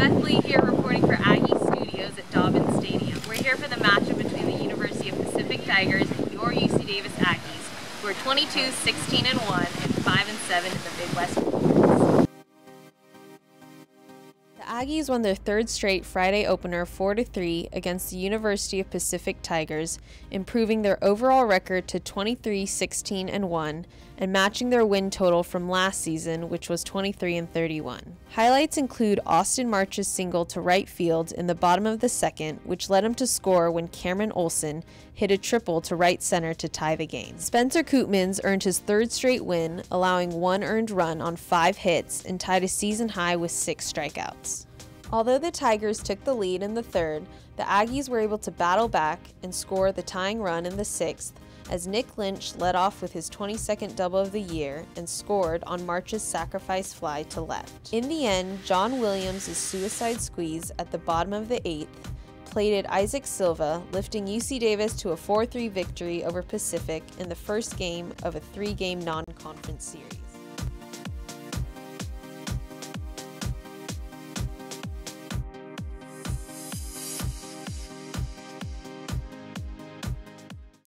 Beth Lee here reporting for Aggie Studios at Dobbins Stadium. We're here for the matchup between the University of Pacific Tigers and your UC Davis Aggies, who are 22, 16, and 1, and 5 and 7 in the Big West Aggies won their third straight Friday opener 4 3 against the University of Pacific Tigers, improving their overall record to 23, 16, and 1 and matching their win total from last season, which was 23 and 31. Highlights include Austin March's single to right field in the bottom of the second, which led him to score when Cameron Olson hit a triple to right center to tie the game. Spencer Koopmans earned his third straight win, allowing one earned run on five hits and tied a season high with six strikeouts. Although the Tigers took the lead in the third, the Aggies were able to battle back and score the tying run in the sixth as Nick Lynch led off with his 22nd double of the year and scored on March's sacrifice fly to left. In the end, John Williams' suicide squeeze at the bottom of the eighth plated Isaac Silva, lifting UC Davis to a 4 3 victory over Pacific in the first game of a three game non conference series.